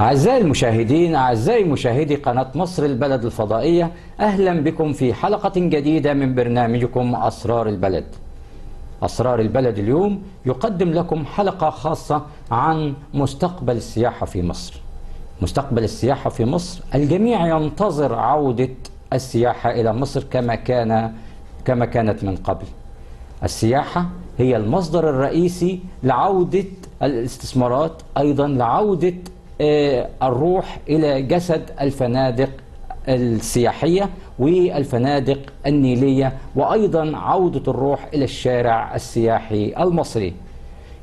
أعزائي المشاهدين أعزائي مشاهدي قناة مصر البلد الفضائية أهلا بكم في حلقة جديدة من برنامجكم أسرار البلد. أسرار البلد اليوم يقدم لكم حلقة خاصة عن مستقبل السياحة في مصر. مستقبل السياحة في مصر الجميع ينتظر عودة السياحة إلى مصر كما كان كما كانت من قبل. السياحة هي المصدر الرئيسي لعودة الاستثمارات أيضا لعودة الروح إلى جسد الفنادق السياحية والفنادق النيلية وأيضا عودة الروح إلى الشارع السياحي المصري.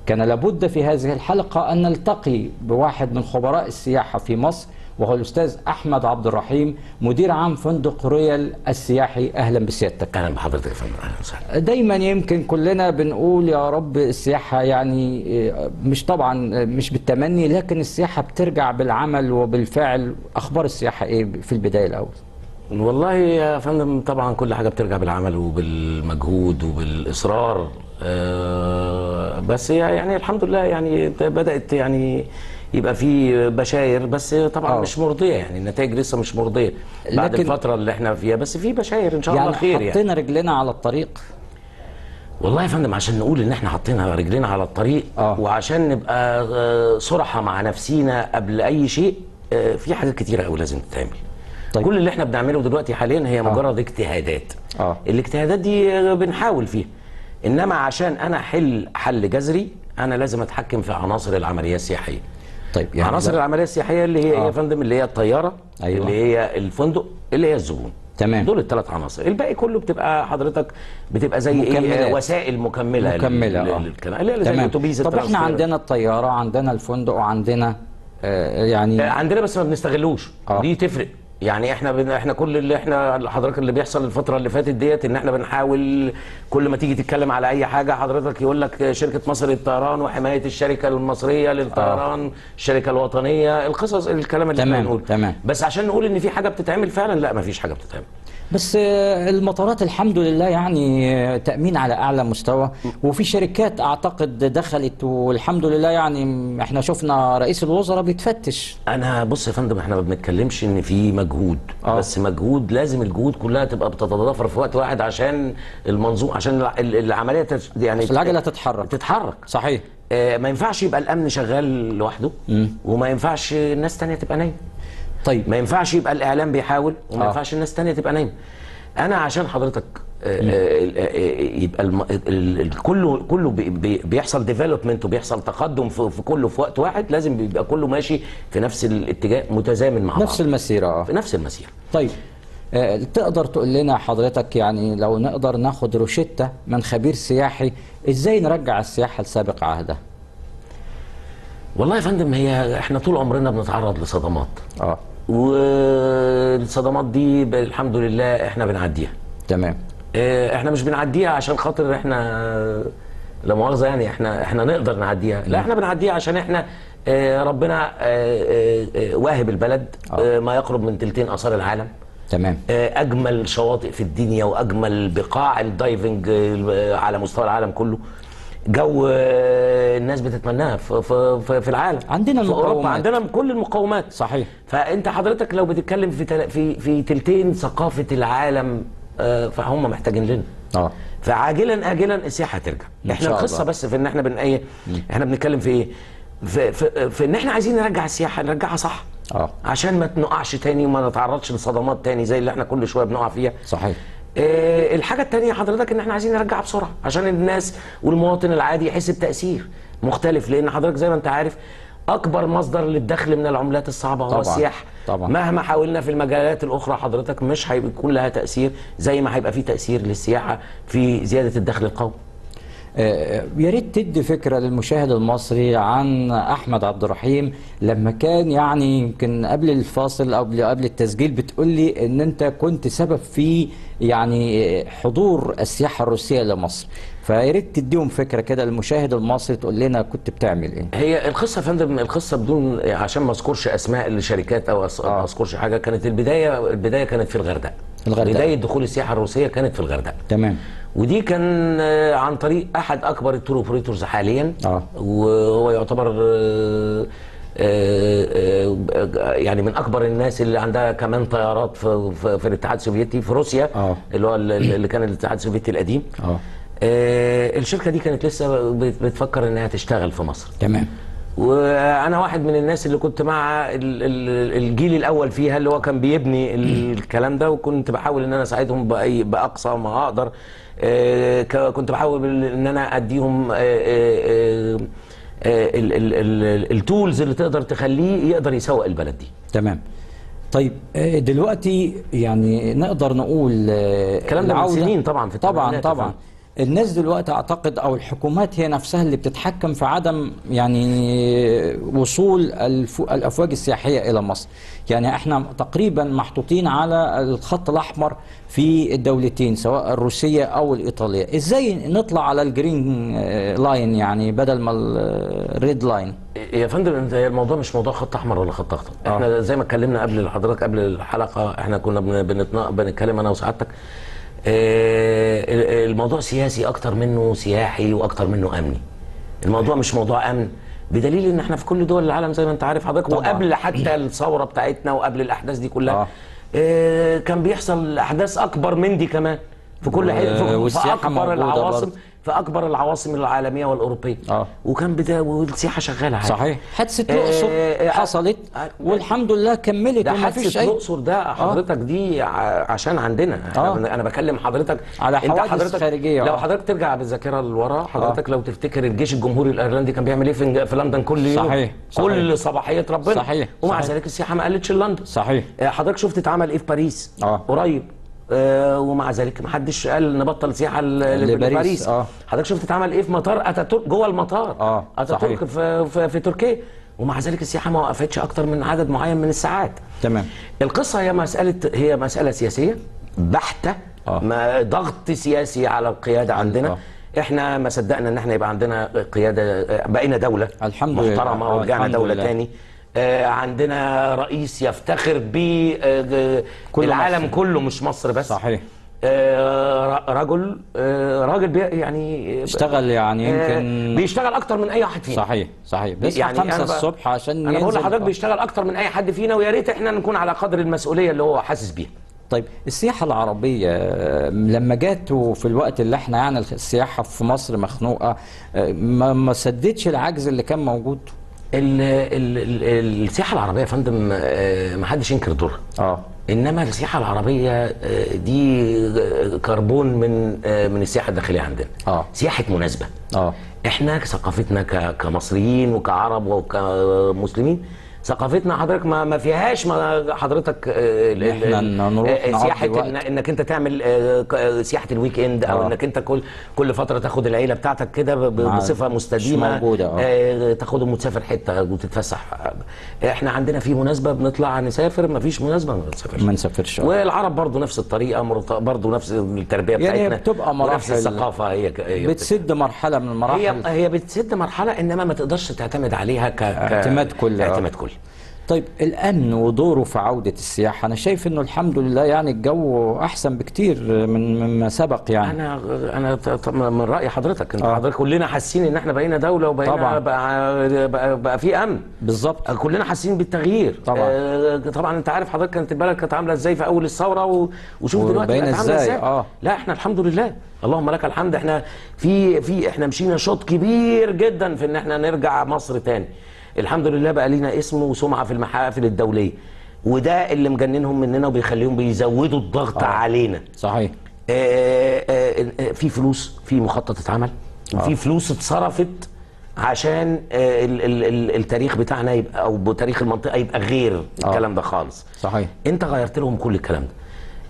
كان لابد في هذه الحلقة أن نلتقي بواحد من خبراء السياحة في مصر وهو الأستاذ أحمد عبد الرحيم مدير عام فندق رويال السياحي. أهلا بسيادتك. أهلا بحضرتك يا فندم. أهلا وسهلا. دايما يمكن كلنا بنقول يا رب السياحة يعني آه، مش طبعا آه، مش بالتمني لكن السياحة بترجع بالعمل وبالفعل. أخبار السياحة إيه في البداية الأول؟ والله يا فندم طبعا كل حاجة بترجع بالعمل وبالمجهود وبالإصرار. آه بس يعني الحمد لله يعني بدأت يعني يبقى في بشاير بس طبعا آه. مش مرضية يعني النتائج لسه مش مرضية بعد لكن- الفترة اللي إحنا فيها بس في بشاير إن شاء الله يعني خير يعني حطينا رجلنا على الطريق والله يا فندم عشان نقول إن إحنا حاطين رجلينا على الطريق آه. وعشان نبقى آه، صرحة مع نفسينا قبل أي شيء آه، في حاجات كتيرة قوي لازم تتعمل طيب. كل اللي إحنا بنعمله دلوقتي حاليا هي مجرد اجتهادات آه. الاجتهادات دي آه، بنحاول فيها إنما عشان أنا أحل حل جذري أنا لازم أتحكم في عناصر العملية السياحية طيب يعني عناصر العملية السياحية اللي هي إيه آه. يا فندم اللي هي الطيارة أيوة. اللي هي الفندق اللي هي الزبون تمام. دول الثلاث عناصر الباقي كله بتبقى حضرتك بتبقى زي إيه مكملات. آه، وسائل مكملة مكملة لل- هي زي الأتوبيس طب إحنا. عندنا الطيارة عندنا الفندق وعندنا آه يعني آه، عندنا بس ما بنستغلوش آه. دي تفرق يعني إحنا بن... إحنا كل اللي إحنا حضرتك اللي بيحصل الفترة اللي فاتت ديت ان إحنا بنحاول كل ما تيجي تتكلم على اي حاجة حضرتك يقول لك شركة مصر للطيران وحماية الشركة المصرية للطيران آه. الشركة الوطنية القصص الكلام اللي تمام، إحنا بنقوله تمام. بس عشان نقول ان في حاجة بتتعمل فعلا لا ما فيش حاجة بتتعمل بس آه، المطارات الحمد لله يعني آه، تأمين على أعلى مستوى. وفي شركات أعتقد دخلت والحمد لله يعني إحنا شفنا رئيس الوزراء بيتفتش. أنا بص يا فندم إحنا ما بنتكلمش إن في مجهود آه. بس مجهود لازم الجهود كلها تبقى بتتضافر في وقت واحد عشان المنظوم عشان الع- ال- العملية تش- يعني العجلة تتحرك. تتحرك. صحيح. آه، ما ينفعش يبقى الأمن شغال لوحده وما ينفعش الناس تانية تبقى نايمة. طيب. ما ينفعش يبقى الإعلام بيحاول وما آه. ينفعش الناس تانية تبقى نايمة. أنا عشان حضرتك آه، آه، آه، يبقى الم- ال- ال- كله كله بي- بي- بيحصل development وبيحصل تقدم في في كله في وقت واحد لازم بيبقى كله ماشي في نفس الاتجاه متزامن مع نفس بعض. المسيرة آه. في نفس المسيرة. طيب تقدر تقول لنا حضرتك يعني لو نقدر ناخد روشتة من خبير سياحي إزاي نرجع السياحة لسابق عهدها والله يا فندم هي إحنا طول عمرنا بنتعرض لصدمات. آه. والصدمات دي الحمد لله إحنا بنعديها. تمام. آه، إحنا مش بنعديها عشان خاطر إحنا لا مؤاخذة يعني إحنا إحنا نقدر نعديها. لا إحنا بنعديها عشان إحنا آه، ربنا آه، آه، آه، واهب البلد ما يقرب من تلتين آثار العالم. تمام. أجمل شواطئ في الدنيا وأجمل بقاع الدايفنج على مستوى العالم كله. جو آه، الناس بتتمناها في, في, في, العالم. عندنا في أوروبا المقومات. عندنا كل المقومات صحيح. فأنت حضرتك لو بتتكلم في تل... في في تلتين ثقافة العالم آه، فهم محتاجين لنا. آه. فعاجلا اجلا السياحة هترجع إحنا القصة. بس في إن إحنا بن إيه إحنا بنتكلم في إيه؟ في, في, في إن إحنا عايزين نرجع السياحة نرجعها صح. آه. عشان ما تنقعش تاني وما نتعرضش لصدمات تاني زي اللي إحنا كل شوية بنقع فيها. صحيح. آه، الحاجة التانية حضرتك إن إحنا عايزين نرجع بسرعة عشان الناس والمواطن العادي يحس بتأثير مختلف لأن حضرتك زي ما أنت عارف أكبر مصدر للدخل من العملات الصعبة هو طبعاً، السياحة طبعاً. مهما حاولنا في المجالات الأخرى حضرتك مش هيكون لها تأثير زي ما هيبقى في تأثير للسياحة في زيادة الدخل القومي يا ريت تدي فكرة للمشاهد المصري عن أحمد عبد الرحيم لما كان يعني يمكن قبل الفاصل أو قبل التسجيل بتقول لي إن أنت كنت سبب في يعني حضور السياحة الروسية لمصر. فيا ريت تديهم فكرة كده للمشاهد المصري تقول لنا كنت بتعمل إيه. هي القصة يا فندم القصة بدون عشان ما أذكرش أسماء الشركات أو أس- ما أذكرش حاجة كانت البدايه البداية كانت في الغردقة. الغردقة. بداية دخول السياحة الروسية كانت في الغردقة. تمام. ودي كان آه، عن طريق أحد أكبر ال tour operators حاليا. آه. وهو يعتبر آه، آه، يعني من أكبر الناس اللي عندها كمان طيارات في, في, الاتحاد السوفيتي في روسيا آه. اللي هو ال- اللي كان الاتحاد السوفيتي القديم. آه، الشركة دي كانت لسه بت- بتفكر إنها تشتغل في مصر. تمام. وأنا واحد من الناس اللي كنت مع ال- ال- الجيل الأول فيها اللي هو كان بيبني الكلام ده وكنت بحاول إن أنا أساعدهم بأي بأقصى ما أقدر. كنت بحاول إن أنا أديهم آه، آه، آه، ال- ال- ال- ال tools اللي تقدر تخليه يقدر يسوق البلد دي. تمام. طيب آه، دلوقتي يعني نقدر نقول آه، الكلام ده من سنين طبعا في طبعا طبعا. الناس دلوقتي أعتقد أو الحكومات هي نفسها اللي بتتحكم في عدم يعني وصول الأفواج السياحية إلى مصر. يعني إحنا تقريبا محطوطين على الخط الأحمر في الدولتين سواء الروسية أو الإيطالية. إزاي نطلع على ال green آه، line يعني بدل ما ال red line يا فندم أنت الموضوع مش موضوع خط أحمر ولا خط أخضر. إحنا زي ما اتكلمنا قبل حضرتك قبل الحلقة إحنا كنا بنتكلم أنا وسعادتك. الموضوع سياسي أكتر منه سياحي وأكتر منه أمني الموضوع مش موضوع أمن بدليل إن إحنا في كل دول العالم زي ما أنت عارف حضرتك. وقبل حتى الثورة بتاعتنا وقبل الأحداث دي كلها آه. آه، كان بيحصل أحداث أكبر من دي كمان في كل حتة في- والسياحة أكبر العواصم برضه. في اكبر العواصم العالمية والأوروبية. آه. وكان بدا والسياحة شغالة عادي. صحيح. حادثة آه، الاقصر آه، حصلت آه، والحمد لله كملت ده وما فيش حادثه اي الأقصر ده حضرتك دي ع- عشان عندنا. آه. أنا بكلم حضرتك. على أنت حوادث حضرتك خارجية، لو آه. حضرتك ترجع بالذاكرة لورا حضرتك لو تفتكر الجيش الجمهوري الأيرلندي كان بيعمل إيه في في لندن كل يوم. صحيح، كل صباحية ربنا. صحيح، ومع صحيح. ذلك السياحة ما قلتش لندن. صحيح. آه، حضرتك شفت اتعمل إيه في باريس؟ آه. قريب. آه ومع ذلك ما حدش قال نبطل سياحة لباريس، آه. حضرتك شفت اتعمل إيه في مطار أتاتورك جوه المطار آه، أتاتورك. في, في, في تركيا ومع ذلك السياحة ما وقفتش أكتر من عدد معين من الساعات تمام القصة هي مساله هي مسألة سياسية بحتة آه. ما ضغط سياسي على القيادة عندنا آه. إحنا ما صدقنا إن إحنا يبقى عندنا قيادة بقينا دولة الحمد لله. محترمة آه، ورجعنا دولة لله. تاني آه، عندنا رئيس يفتخر ب كل العالم مصر. كله مش مصر بس صحيح آه، رجل آه، راجل يعني اشتغل يعني آه، يمكن بيشتغل أكتر من أي واحد فينا صحيح صحيح بس يعني يعني أنا 5 بقى- الصبح عشان أنا بقول. لحضرتك آه. بيشتغل أكتر من أي حد فينا ويا ريت إحنا نكون على قدر المسؤولية اللي هو حاسس بيها طيب السياحة العربية آه، لما جت وفي الوقت اللي إحنا يعني السياحة في مصر مخنوقة آه، ما سدتش العجز اللي كان موجود السياحة العربية يا فندم آه، ما حدش ينكر دورها آه. إنما السياحة العربية آه، دي آه، كربون من من السياحة الداخلية عندنا. آه. سياحة مناسبة. آه. إحنا ثقافتنا كمصريين وكعرب وكمسلمين ثقافتنا حضرتك ما ما فيهاش ما حضرتك آه، إحنا نروح آه، سياحة. إن إنك أنت تعمل آه، سياحة الويك إند أو آه. إنك أنت كل كل فترة تاخد العيلة بتاعتك كده بصفة مستديمة موجودة، آه. تاخدهم وتسافر حتة وتتفسح إحنا عندنا في مناسبة بنطلع نسافر ما فيش مناسبة ما نسافرش ما نسافرش. والعرب برضو نفس الطريقة برضو نفس التربية يعني بتاعتنا بتبقى ونفس مراحل الثقافة هي هي بتسد مرحلة من هي المراحل هي بتسد مرحلة إنما ما تقدرش تعتمد عليها ك اعتماد كلي،. اعتماد كلي طيب الأمن ودوره في عودة السياحة أنا شايف إنه الحمد لله يعني الجو أحسن بكتير من مما سبق يعني. أنا أنا من رأي حضرتك. أنت آه. حضرتك كلنا حاسين إن إحنا بقينا دولة وبقينا طبعا. بقى, بقى, بقى في أمن. بالظبط. كلنا حاسين بالتغيير. طبعا. آه طبعا أنت عارف حضرتك كانت البلد كانت عاملة إزاي في أول الثورة و... وشوف دلوقتي بقت عاملة إزاي. آه. لا إحنا الحمد لله. اللهم لك الحمد. إحنا في في إحنا مشينا شوط كبير جدا في إن إحنا نرجع مصر تاني. الحمد لله بقى لينا اسم وسمعة في المحافل الدولية. وده اللي مجننهم مننا وبيخليهم بيزودوا الضغط آه. علينا. صحيح. آه، آه، آه، في فلوس في مخطط اتعمل وفي فلوس اتصرفت عشان آه، ال- ال- ال- التاريخ بتاعنا يبقى أو تاريخ المنطقة يبقى غير الكلام ده خالص. صحيح. أنت غيرت لهم كل الكلام ده. آه،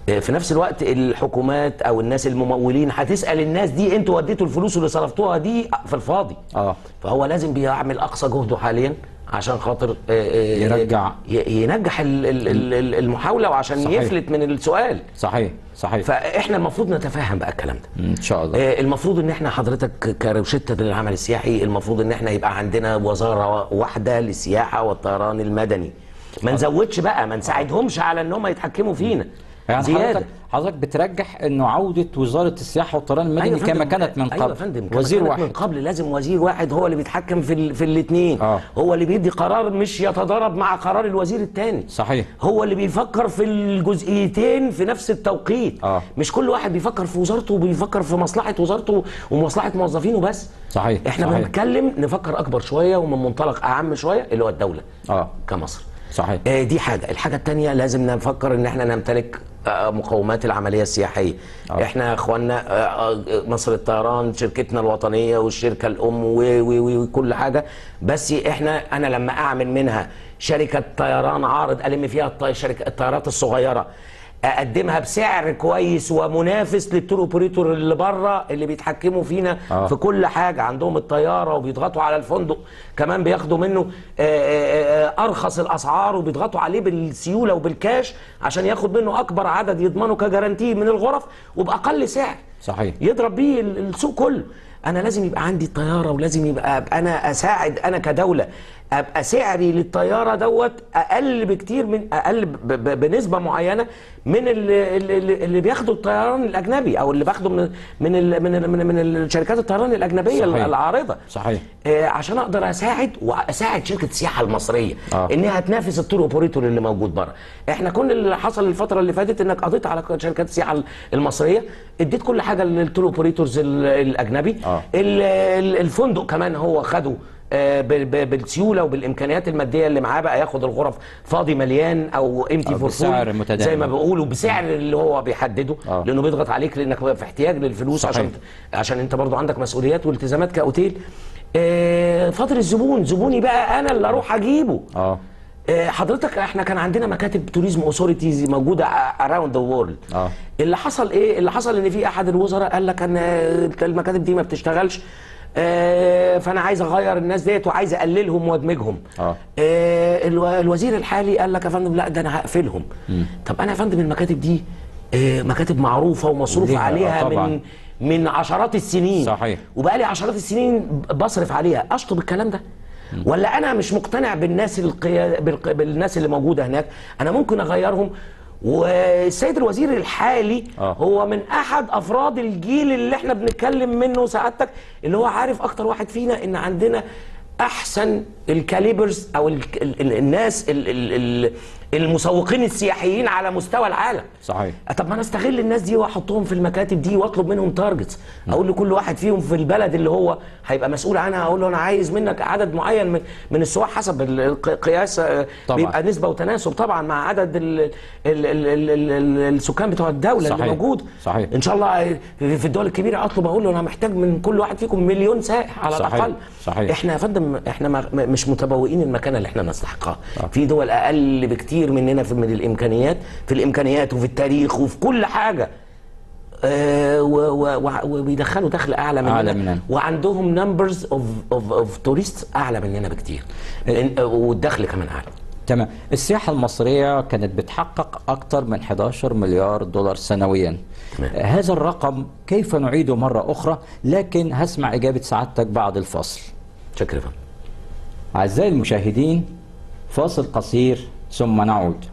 في نفس الوقت الحكومات أو الناس الممولين هتسأل الناس دي أنتوا وديتوا الفلوس اللي صرفتوها دي في الفاضي. آه. فهو لازم بيعمل أقصى جهده حاليا عشان خاطر آه، آه، يرجع. ينجح ال- ال- ال- المحاولة وعشان صحيح. يفلت من السؤال. صحيح صحيح. فإحنا المفروض نتفهم بقى الكلام ده. إن شاء الله. آه، المفروض إن إحنا حضرتك كروشتة للعمل السياحي المفروض إن إحنا يبقى عندنا وزارة واحدة للسياحة والطيران المدني. ما نزودش بقى ما نساعدهمش على إن هم يتحكموا فينا. يعني زيادة. حضرتك حضرتك بترجح إنه عودة وزارة السياحة والطيران المدني أيوة كما كانت من قبل أيوه يا فندم كما وزير كانت واحد. من قبل. لازم وزير واحد هو اللي بيتحكم في ال... في الاثنين آه. هو اللي بيدي قرار مش يتضارب مع قرار الوزير الثاني صحيح. هو اللي بيفكر في الجزئيتين في نفس التوقيت. آه. مش كل واحد بيفكر في وزارته وبيفكر في مصلحة وزارته ومصلحة موظفينه بس. صحيح إحنا صحيح. بنتكلم نفكر أكبر شوية ومن منطلق أعم شوية اللي هو الدولة آه. كمصر. صحيح. آه، دي حاجة. الحاجة التانية لازم نفكر إن إحنا نمتلك آه، مقومات العملية السياحية. آه. إحنا يا إخوانا آه، مصر الطيران شركتنا الوطنية والشركة الأم وكل حاجة. بس إحنا أنا لما أعمل منها شركة طيران عارض ألم فيها الطي- شركة الطيارات الصغيرة. أقدمها بسعر كويس ومنافس لل tour operator اللي بره اللي بيتحكموا فينا آه. في كل حاجة. عندهم الطيارة وبيضغطوا على الفندق كمان بياخدوا منه آه، آه، آه، أرخص الأسعار وبيضغطوا عليه بالسيولة وبالكاش عشان ياخد منه أكبر عدد يضمنه كجارانتي من الغرف وبأقل سعر. صحيح. يضرب بيه ال- السوق كله. أنا لازم يبقى عندي الطياره ولازم يبقى أنا أساعد أنا كدولة. أبقى سعري للطيارة دوت أقل بكتير من أقل بنسبة معينة من اللي, اللي, بياخدوا الطيران الأجنبي أو اللي باخده من من ال من ال من, من الشركات الطيران الأجنبية صحيح. العارضة صحيح آه، عشان أقدر أساعد وأساعد شركة السياحة المصرية آه. انها تنافس ال tour operator اللي موجود بره إحنا كل اللي حصل الفترة اللي فاتت إنك قضيت على شركات السياحة المصرية اديت كل حاجة لل tour operators ال- الأجنبي آه. ال- ال- الفندق كمان هو خده بالسيولة وبالإمكانيات المادية اللي معاه بقى ياخد الغرف فاضي مليان أو empty أو full بسعر متداول. زي ما بيقولوا بسعر اللي هو بيحدده آه. لأنه بيضغط عليك لأنك في احتياج للفلوس صحيح. عشان عشان أنت برضو عندك مسؤوليات والتزامات كأوتيل آه، فاضل الزبون زبوني بقى أنا اللي أروح أجيبه آه آه، حضرتك إحنا كان عندنا مكاتب tourism authorities موجودة around the world آه. اللي حصل إيه اللي حصل إن في أحد الوزراء قال لك إن المكاتب دي ما بتشتغلش آه، فأنا عايز أغير الناس ديت وعايز أقللهم وأدمجهم. آه. آه، الو- الوزير الحالي قال لك يا فندم لا ده أنا هقفلهم. طب أنا يا فندم المكاتب دي آه، مكاتب معروفة ومصروف ليها، عليها طبعاً. من من عشرات السنين. صحيح. وبقى لي عشرات السنين بصرف عليها. أشطب الكلام ده؟ ولا أنا مش مقتنع بالناس القيا... بالناس اللي موجودة هناك؟ أنا ممكن أغيرهم والسيد الوزير الحالي آه. هو من أحد أفراد الجيل اللي إحنا بنتكلم منه سعادتك اللي هو عارف أكتر واحد فينا إن عندنا أحسن الكاليبرز أو ال... ال... ال... الناس ال... ال... ال... المسوقين السياحيين على مستوى العالم صحيح طب ما أنا أستغل الناس دي وأحطهم في المكاتب دي وأطلب منهم تارجتس أقول لكل واحد فيهم في البلد اللي هو هيبقى مسؤول عنها أقول له أنا عايز منك عدد معين من, من السواح حسب ال- القياس آه، طبعاً. بيبقى نسبة وتناسب طبعا مع عدد ال ال ال ال ال ال السكان بتوع الدولة صحيح. اللي موجود صحيح. إن شاء الله في في الدول الكبيرة أطلب أقول له أنا محتاج من كل واحد فيكم مليون سائح على صحيح. الأقل صحيح. إحنا يا فندم إحنا مش متبوئين المكانه اللي إحنا نستحقها في دول أقل بكتير مننا في من الإمكانيات في الإمكانيات وفي التاريخ وفي كل حاجة. آه، وبيدخلوا دخل أعلى مننا, أعلى مننا. وعندهم numbers of of of tourist أعلى مننا بكتير. والدخل كمان أعلى. تمام. السياحة المصرية كانت بتحقق أكثر من 11 مليار دولار سنويا. تمام. هذا الرقم كيف نعيده مرة أخرى؟ لكن هسمع إجابة سعادتك بعد الفاصل. شكرا. أعزائي المشاهدين فاصل قصير. ثم نعود.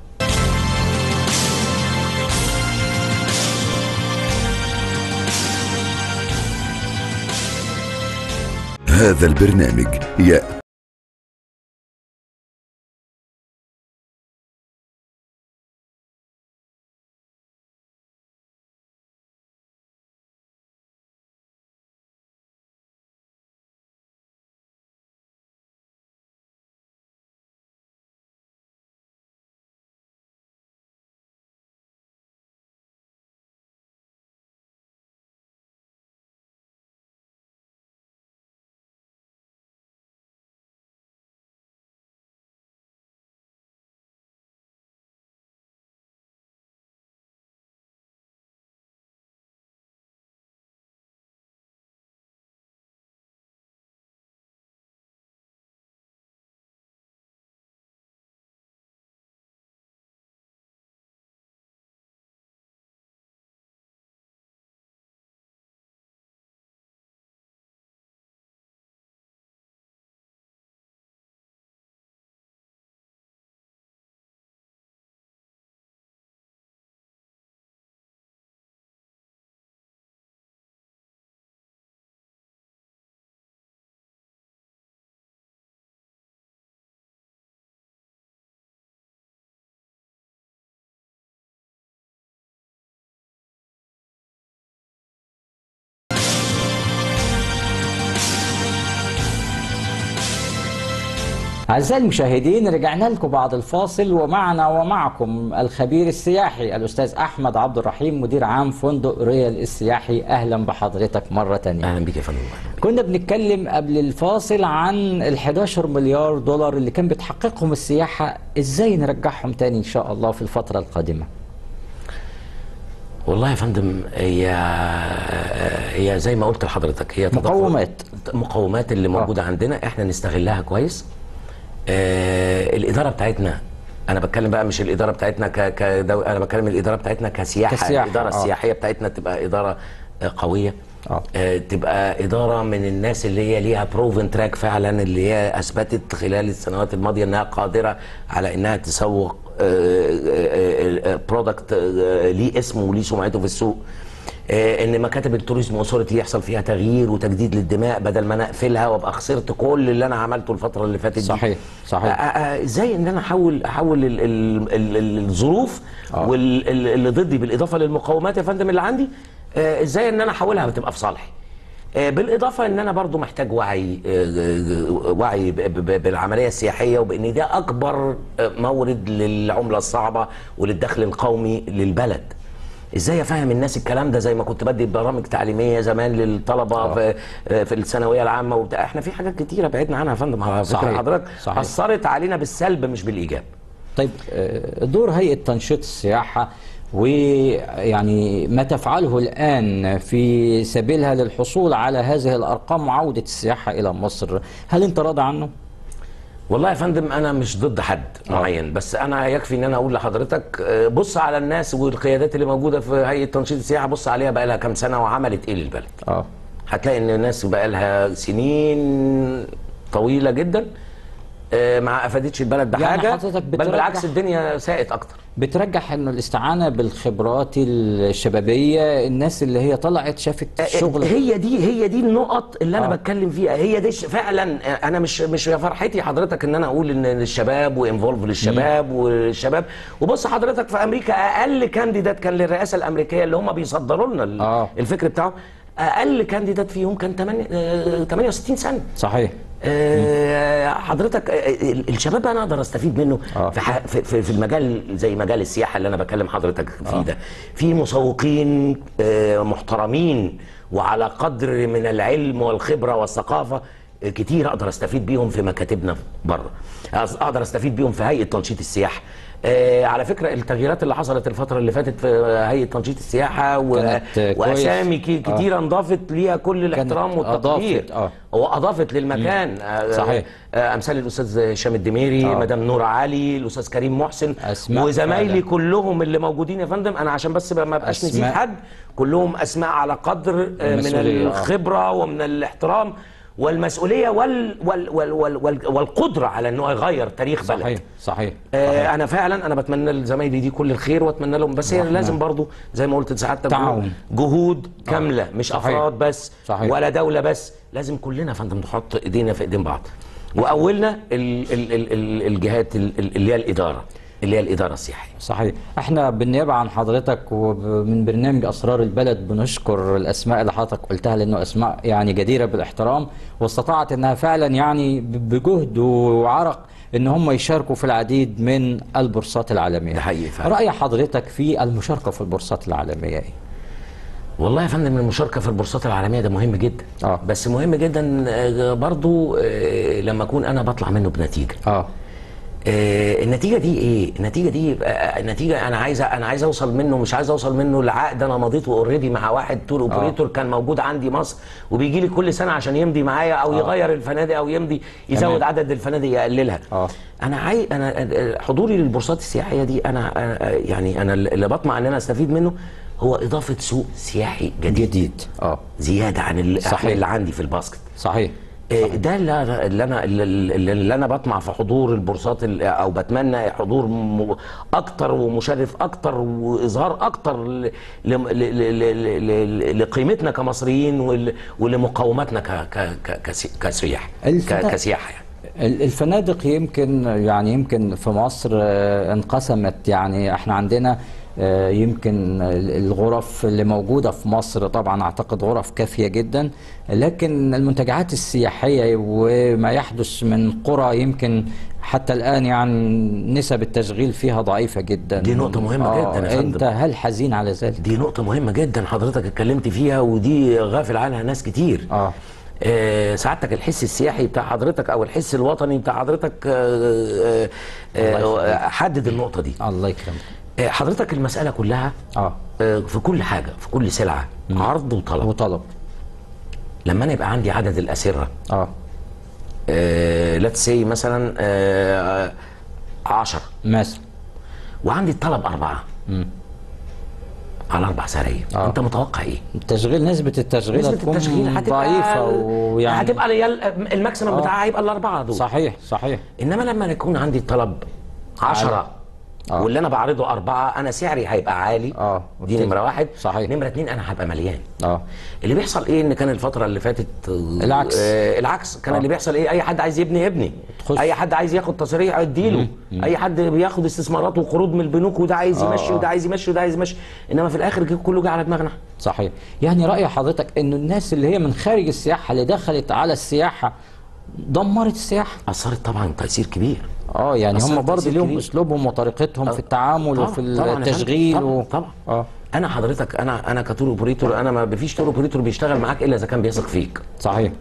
هذا البرنامج يأتي أعزائي المشاهدين رجعنا لكم بعد الفاصل ومعنا ومعكم الخبير السياحي الأستاذ أحمد عبد الرحيم مدير عام فندق ريال السياحي. أهلا بحضرتك مرة تانية. أهلا بك يا فندم. كنا بنتكلم قبل الفاصل عن ال 11 مليار دولار اللي كان بتحققهم السياحة. إزاي نرجعهم تاني إن شاء الله في الفترة القادمة؟ والله يا فندم هي هي زي ما قلت لحضرتك هي مقومات. مقومات اللي موجودة عندنا إحنا نستغلها كويس. آه الإدارة بتاعتنا أنا بتكلم بقى مش الإدارة بتاعتنا ك كدو... أنا بتكلم الإدارة بتاعتنا كسياحة, كسياحة، الإدارة آه. السياحية بتاعتنا تبقى إدارة آه، قوية آه. آه، تبقى إدارة من الناس اللي هي ليها proven track فعلا اللي هي أثبتت خلال السنوات الماضية إنها قادرة على إنها تسوق product ليه اسمه وليه سمعته في السوق آه، إن مكاتب التوريزم اوثورتي يحصل فيها تغيير وتجديد للدماء بدل ما أنا اقفلها وأبقى خسرت كل اللي أنا عملته الفترة اللي فاتت دي. صحيح، صحيح. آه، آه، إزاي إن أنا أحول أحول ال- ال- ال- ال- الظروف واللي ضدي بالإضافة للمقومات يا فندم اللي عندي؟ آه، إزاي إن أنا أحولها وتبقى في صالحي؟ آه، بالإضافة إن أنا برضو محتاج وعي آه، آه، وعي بالعملية السياحية وبإن ده أكبر آه، مورد للعملة الصعبة وللدخل القومي للبلد. إزاي افهم الناس الكلام ده زي ما كنت بدي برامج تعليمية زمان للطلبة في آه، في الثانوية العامة وبتاع إحنا في حاجات كتيرة بعدنا عنها يا فندم حضرتك. أثرت علينا بالسلب مش بالإيجاب طيب آه، دور هيئة تنشيط السياحة ويعني ما تفعله الآن في سبيلها للحصول على هذه الأرقام وعودة السياحة إلى مصر هل أنت راضي عنه؟ والله يا فندم أنا مش ضد حد معين بس أنا يكفي إن أنا أقول لحضرتك آه، بص على الناس والقيادات اللي موجودة في هيئة تنشيط السياحة بص عليها بقى لها كام سنة وعملت إيه للبلد. آه. هتلاقي إن الناس بقى لها سنين طويلة جدا آه، ما أفادتش البلد يعني بحاجه حضرتك بل بالعكس الدنيا ساءت أكتر بترجح انه الاستعانة بالخبرات الشبابية الناس اللي هي طلعت شافت الشغل هي دي هي دي النقط اللي أنا آه. آه. بتكلم فيها هي دي فعلا أنا مش مش يا فرحتي حضرتك إن أنا أقول إن الشباب وانفولف للشباب والشباب وبص حضرتك في أمريكا أقل كانديدات كان للرئاسة الأمريكية اللي هم بيصدروا لنا آه. الفكر بتاعهم أقل كانديدات فيهم كان 8 آه، 68 سنة صحيح آه، حضرتك آه، ال- الشباب أنا أقدر أستفيد منه آه. في, في في المجال زي مجال السياحة اللي أنا بكلم حضرتك فيه ده. في مسوقين آه، محترمين وعلى قدر من العلم والخبرة والثقافة آه، كتير أقدر أستفيد بيهم في مكاتبنا بره. أقدر أستفيد بيهم في هيئة تنشيط السياحة. آه على فكرة التغييرات اللي حصلت الفترة اللي فاتت في هيئة تنشيط السياحة و... آه،. وأسامي كي- كتيرة انضافت ليها كل الاحترام والتقدير آه. واضافت للمكان آه، صحيح. آه، أمثال الأستاذ هشام الدميري آه. مدام نور علي الأستاذ كريم محسن وزمايلي. كلهم اللي موجودين يا فندم أنا عشان بس ما ابقاش نسيت. حد كلهم أسماء على قدر آه، من آه. الخبرة ومن الاحترام والمسؤولية وال وال وال وال وال والقدرة على إنه يغير تاريخ بلد صحيح صحيح آه أنا فعلا أنا بتمنى لزمايلي دي كل الخير وأتمنى لهم بس هي. لازم برضو زي ما قلت سعادتك تعاون. جهود كاملة مش صحيح. أفراد بس صحيح. ولا دولة بس لازم كلنا يا فندم نحط إيدينا في إيدين بعض وأولنا ال ال ال ال الجهات ال- ال- اللي هي الإدارة اللي هي الإدارة السياحية. صحيح. إحنا بالنيابة عن حضرتك ومن برنامج أسرار البلد بنشكر الأسماء اللي حضرتك قلتها لأنه أسماء يعني جديرة بالاحترام واستطاعت إنها فعلا يعني بجهد وعرق إن هم يشاركوا في العديد من البورصات العالمية. ده حقيقي فعلا. رأي حضرتك في المشاركة في البورصات العالمية إيه؟ والله يا فندم المشاركة في البورصات العالمية ده مهم جدا. آه. بس مهم جدا آه، برضو آه، لما أكون أنا بطلع منه بنتيجة. آه. آه، النتيجة دي إيه؟ النتيجة دي آه، النتيجة أنا عايز أنا عايز أوصل منه مش عايز أوصل منه لعقد أنا مضيته already مع واحد tour operator كان موجود عندي مصر وبيجي لي كل سنة عشان يمضي معايا أو يغير الفنادق أو يمضي يزود تمام. عدد الفنادق يقللها. آه. أنا عاي أنا آه، حضوري للبورصات السياحية دي أنا آه، يعني أنا اللي بطمع إن أنا أستفيد منه هو إضافة سوق سياحي جديد. جديد. آه. زيادة عن اللي, صحيح. اللي عندي في ال basket. صحيح. ده اللي اللي أنا اللي أنا بطمع في حضور البورصات ال- أو بتمنى حضور أكتر ومشرف أكتر وإظهار أكتر لقيمتنا كمصريين ول- ولمقاومتنا كسياح كسياحة يعني. ال- الفنادق يمكن يعني يمكن في مصر آه، انقسمت يعني إحنا عندنا يمكن الغرف اللي موجودة في مصر طبعا أعتقد غرف كافية جدا لكن المنتجعات السياحية وما يحدث من قرى يمكن حتى الآن يعني نسب التشغيل فيها ضعيفة جدا دي نقطة مهمة آه، جدا يا. أنت هل حزين على ذلك؟ دي نقطة مهمة جدا حضرتك اتكلمت فيها ودي غافل عنها ناس كتير آه. آه سعادتك الحس السياحي بتاع حضرتك أو الحس الوطني بتاع حضرتك آه آه آه. حدد النقطة دي الله يكرمك آه حضرتك المسألة كلها آه. آه في كل حاجة في كل سلعة عرض وطلب. وطلب. لما أنا يبقى عندي عدد الأسرة آه. let's say مثلا آه 10 مثلا. وعندي الطلب أربعة. على أربع سراير. آه. أنت متوقع إيه؟ التشغيل نسبة التشغيل هتكون التشغيل هتبقى ضعيفة ويعني هتبقى ريال ال maximum آه. بتاعها هيبقى الأربعة دول. صحيح صحيح. إنما لما يكون عندي الطلب 10 آه. واللي أنا بعرضه أربعة أنا سعري هيبقى عالي. آه. دي نمرة واحد. صحيح. نمرة اتنين أنا هبقى مليان. آه. اللي بيحصل إيه؟ إن كان الفترة اللي فاتت آه، العكس. آه العكس. كان آه. اللي بيحصل إيه؟ أي حد عايز يبني يبني. تخش. أي حد عايز ياخد تصريح أديله. أي حد بياخد استثمارات وقروض من البنوك وده عايز آه، يمشي آه. وده عايز يمشي وده عايز يمشي. إنما في الآخر جه- كله جه على دماغنا. صحيح. يعني رأي حضرتك انه الناس اللي هي من خارج السياحة اللي دخلت على السياحة دمرت السياحة. أثرت طبعا تأثير كبير. آه يعني هم برضه ليهم. أسلوبهم وطريقتهم في التعامل طبعاً، وفي التشغيل طبعاً، و... طبعا. آه. أنا حضرتك أنا أنا ك tour operator أنا ما فيش tour operator بيشتغل معاك إلا إذا كان بيثق فيك. صحيح.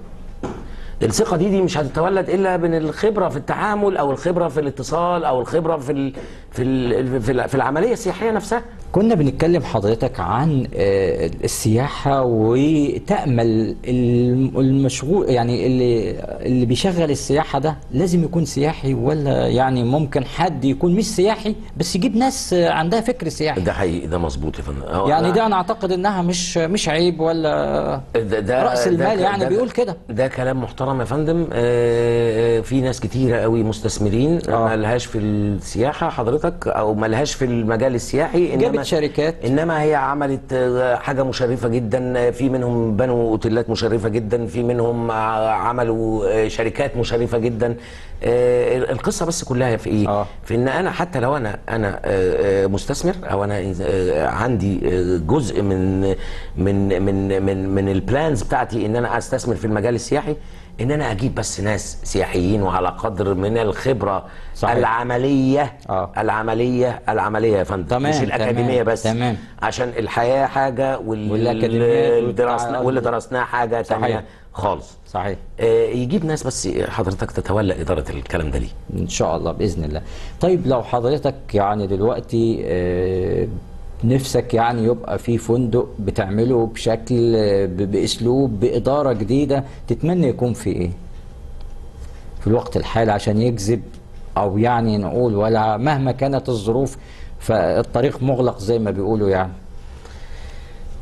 الثقة دي دي مش هتتولد إلا من الخبرة في التعامل أو الخبرة في الاتصال أو الخبرة في في ال في, ال في العملية السياحية نفسها كنا بنتكلم حضرتك عن آه، السياحة وتأمل الم- المشغول يعني اللي اللي بيشغل السياحة ده لازم يكون سياحي ولا يعني ممكن حد يكون مش سياحي بس يجيب ناس آه، عندها فكر سياحي ده حقيقي ده مظبوط يا فندم أه، يعني ده أنا أعتقد إنها مش مش عيب ولا ده ده رأس ده المال ك- يعني ده- بيقول كده. ده كلام محترم يا فندم آه، آه، في ناس كتيرة قوي مستثمرين آه. ما لهاش في السياحة حضرتك أو ما لهاش في المجال السياحي جابت شركات. إنما هي عملت آه، حاجة مشرفة جدا آه، في منهم بنوا أوتيلات مشرفة جدا في منهم آه، عملوا شركات مشرفة جدا القصة بس كلها في إيه آه. في إن أنا حتى لو أنا أنا مستثمر أو أنا عندي جزء من من من من من البلانز بتاعتي إن أنا أستثمر في المجال السياحي إن أنا أجيب بس ناس سياحيين وعلى قدر من الخبرة صحيح. العملية آه. العملية العملية يا فندم تمام، مش الأكاديمية تمام، بس تمام. عشان الحياة حاجة وال- والأكاديميات اللي درسنا واللي درسناه حاجة. ثانية خالص صحيح آه، يجيب ناس بس حضرتك تتولى إدارة الكلام ده ليه إن شاء الله بإذن الله طيب لو حضرتك يعني دلوقتي آه، نفسك يعني يبقى في فندق بتعمله بشكل بأسلوب بإدارة جديدة تتمنى يكون في إيه؟ في الوقت الحالي عشان يجذب أو يعني نقول ولا مهما كانت الظروف فالطريق مغلق زي ما بيقولوا يعني.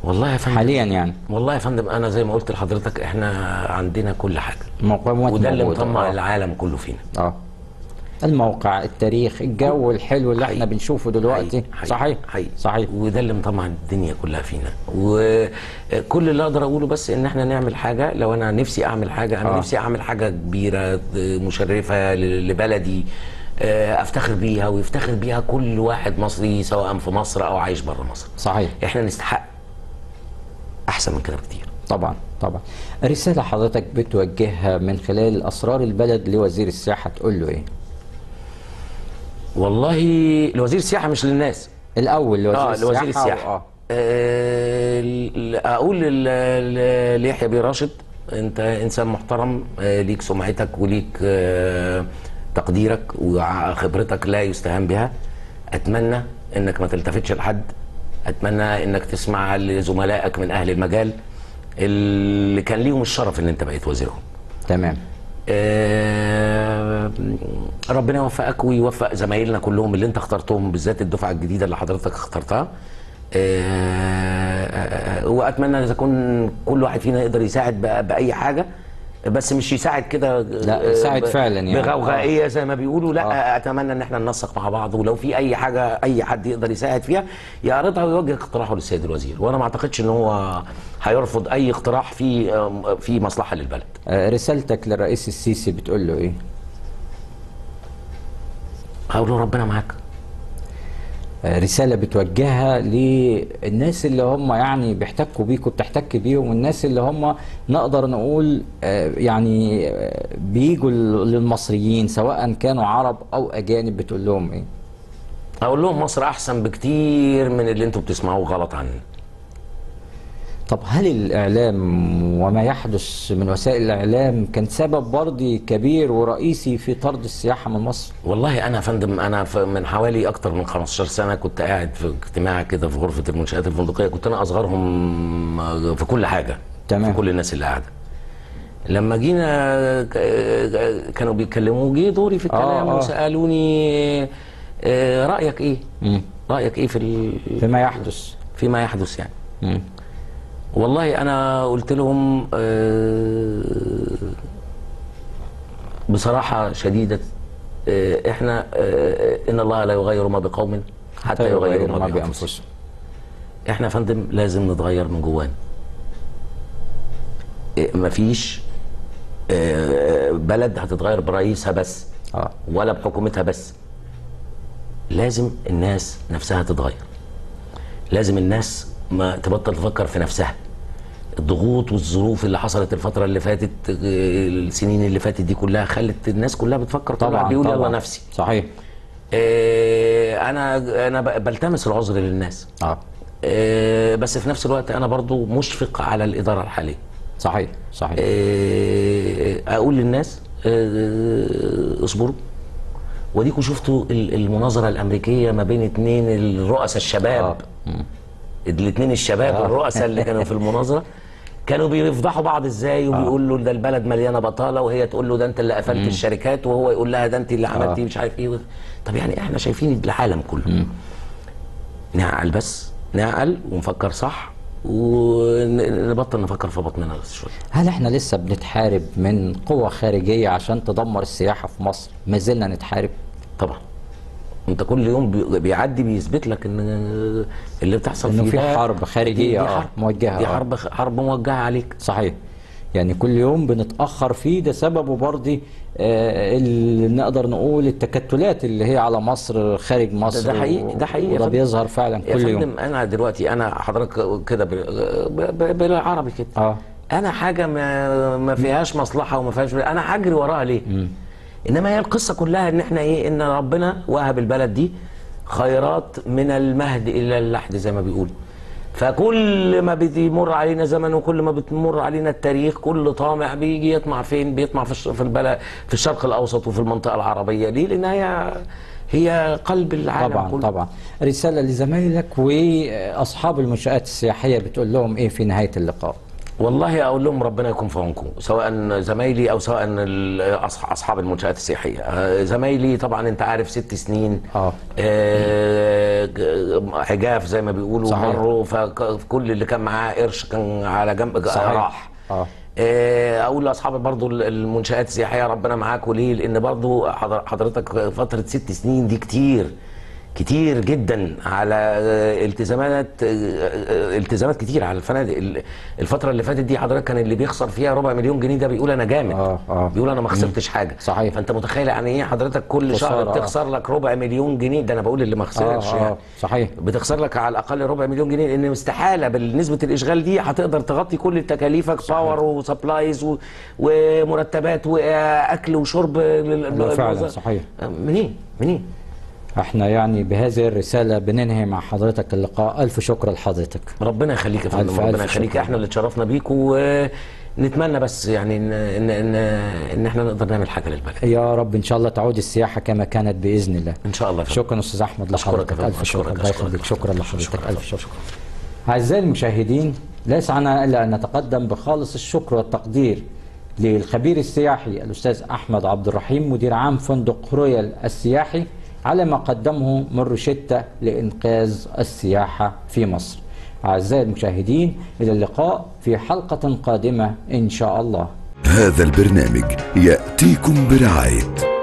والله يا فندم حاليا يعني. والله يا فندم أنا زي ما قلت لحضرتك إحنا عندنا كل حاجة. وده اللي. مطمع آه. العالم كله فينا. آه. الموقع التاريخ الجو الحلو اللي إحنا حقيقي. بنشوفه دلوقتي حقيقي. صحيح حقيقي. صحيح وده اللي مطمع الدنيا كلها فينا وكل اللي أقدر أقوله بس إن إحنا نعمل حاجة لو أنا نفسي أعمل حاجة أنا آه. نفسي أعمل حاجة كبيرة مشرفة لبلدي آه، أفتخر بيها ويفتخر بيها كل واحد مصري سواء في مصر أو عايش بره مصر صحيح إحنا نستحق أحسن من كده بكتير طبعا طبعا رسالة حضرتك بتوجهها من خلال أسرار البلد لوزير السياحة تقول له إيه؟ والله لوزير السياحه مش للناس. الأول لوزير آه السياحة لوزير السياحه آه. آه، أقول ليحيى بيه راشد أنت إنسان محترم آه، ليك سمعتك وليك آه، تقديرك وخبرتك لا يستهان بها. أتمنى إنك ما تلتفتش لحد. أتمنى إنك تسمع لزملائك من أهل المجال اللي كان ليهم الشرف إن أنت بقيت وزيرهم. تمام. آه، ربنا يوفقك ويوفق زمايلنا كلهم اللي انت اخترتهم بالذات الدفعة الجديدة اللي حضرتك اخترتها. آه، آه، وأتمنى اذا كن كل واحد فينا يقدر يساعد بأي حاجة. بس مش يساعد كده لا، آه، يساعد ب- فعلا يعني. بغوغائية زي ما بيقولوا لا آه. أتمنى إن إحنا ننسق مع بعض ولو في أي حاجة أي حد يقدر يساعد فيها يعرضها ويوجه اقتراحه للسيد الوزير وأنا ما أعتقدش إن هو هيرفض أي اقتراح في آه، في مصلحة للبلد آه، رسالتك للرئيس السيسي بتقول له إيه؟ هقول له ربنا معاك رسالة بتوجهها للناس اللي هم يعني بيحتكوا بيك وبتحتك بيهم والناس اللي هم نقدر نقول آه، يعني آه، بيجوا للمصريين سواء كانوا عرب أو أجانب بتقول لهم إيه؟ أقول لهم مصر أحسن بكتير من اللي أنتوا بتسمعوه غلط عني طب هل الإعلام وما يحدث من وسائل الإعلام كان سبب برضه كبير ورئيسي في طرد السياحة من مصر؟ والله أنا يا فندم أنا ف- من حوالي أكتر من 15 سنة كنت قاعد في اجتماع كده في غرفة المنشآت الفندقية كنت أنا أصغرهم في كل حاجة تمام. في كل الناس اللي قاعدة لما جينا ك- كانوا بيتكلموا جه دوري في الكلام آه. وسألوني آه، رأيك إيه مم. رأيك إيه في فيما يحدث فيما يحدث يعني مم. والله أنا قلت لهم آه، بصراحة شديدة آه، إحنا آه، إن الله لا يغير ما بقوم حتى يغيروا ما بانفسهم إحنا يا فندم لازم نتغير من جوانا مفيش بلد هتتغير برئيسها بس ولا بحكومتها بس. لازم الناس نفسها تتغير. لازم الناس ما تبطل تفكر في نفسها. الضغوط والظروف اللي حصلت الفترة اللي فاتت آه، السنين اللي فاتت دي كلها خلت الناس كلها بتفكر طبعا بيقول يلا نفسي. صحيح. آه، أنا أنا بلتمس العذر للناس. آه. آه، بس في نفس الوقت أنا برضو مشفق على الإدارة الحالية. صحيح صحيح. آه، أقول للناس آه، اصبروا. وديكوا شفتوا ال- المناظرة الأمريكية ما بين اتنين الرؤساء الشباب؟ الاثنين الشباب آه. الرؤساء اللي كانوا في المناظرة؟ كانوا بيفضحوا بعض إزاي وبيقول له ده البلد مليانة بطالة وهي تقول له ده أنت اللي قفلت الشركات وهو يقول لها ده أنت اللي عملتي مش عارف إيه طب يعني إحنا شايفين العالم كله. نعقل بس نعقل ونفكر صح ونبطل نفكر في بطننا بس شوية. هل إحنا لسه بنتحارب من قوة خارجية عشان تدمر السياحة في مصر؟ ما زلنا نتحارب. طبعا. انت كل يوم بي- بيعدي بيثبت لك ان اللي بتحصل إنه فيه في حرب خارجية، دي, دي آه، حرب. موجهة، دي آه. حرب حرب موجهة عليك. صحيح. يعني كل يوم بنتأخر فيه ده سببه برضه آه اللي نقدر نقول التكتلات اللي هي على مصر خارج مصر ده حقيقي ده حقيقي وده. بيظهر فعلا يا كل يوم. أنا دلوقتي أنا حضرتك كده بالعربي كده. آه. أنا حاجة ما ما فيهاش مصلحة وما فيهاش أنا هجري وراها ليه؟ إنما هي القصة كلها إن إحنا إيه إن ربنا وهب البلد دي خيرات من المهد إلى اللحد زي ما بيقولوا فكل ما بيمر علينا زمن وكل ما بتمر علينا التاريخ كل طامع بيجي يطمع فين؟ بيطمع في البلد في الشرق الأوسط وفي المنطقة العربية. ليه؟ لأن هي هي قلب العالم طبعا كله. طبعا. رسالة لزمايلك وأصحاب المنشآت السياحية بتقول لهم إيه في نهاية اللقاء؟ والله أقول لهم ربنا يكون في عونكم سواء زمايلي أو سواء أصحاب المنشآت السياحية آه، زمايلي طبعا أنت عارف ست سنين آه. آه، عجاف زي ما بيقولوا صحيح. مروا فكل اللي كان معاه قرش كان على جنب صحيح. راح آه. آه، أقول لأصحاب برضو ال- المنشآت السياحية ربنا معاكم ليه لأن برضو حضر- حضرتك فترة ست سنين دي كتير كتير جدا على آه، التزامات آه، آه، التزامات كتير على الفنادق ال- الفترة اللي فاتت دي حضرتك كان اللي بيخسر فيها ربع مليون جنيه ده بيقول أنا جامد آه، آه. بيقول أنا ما خسرتش حاجة صحيح. فأنت متخيل يعني إيه حضرتك كل شهر آه. بتخسر لك ربع مليون جنيه ده أنا بقول اللي ما خسرش آه، آه، يعني صحيح. بتخسر لك على الأقل ربع مليون جنيه لأن استحاله بنسبه الاشغال دي هتقدر تغطي كل تكاليفك power و supplies و- ومرتبات وأكل وشرب للموظف. صحيح. منين منين إحنا يعني بهذه الرسالة بننهي مع حضرتك اللقاء. ألف شكر لحضرتك. ربنا يخليك يا فندم ربنا يخليك. إحنا اللي اتشرفنا بيك ونتمنى بس يعني ان ان ان, إن إحنا نقدر نعمل حاجة للبلد. يا رب إن شاء الله تعود السياحة كما كانت بإذن الله. إن شاء الله. شكرا أشكرك يا لحضرتك. ألف شكر. الله. يخليك. شكرا لحضرتك. ألف شكر أعزائي المشاهدين ليس عنا إلا أن نتقدم بخالص الشكر والتقدير للخبير السياحي الأستاذ أحمد عبد الرحيم مدير عام فندق رويال السياحي. على ما قدمه من روشتة لإنقاذ السياحة في مصر. أعزائي المشاهدين إلى اللقاء في حلقة قادمة إن شاء الله. هذا البرنامج يأتيكم برعاية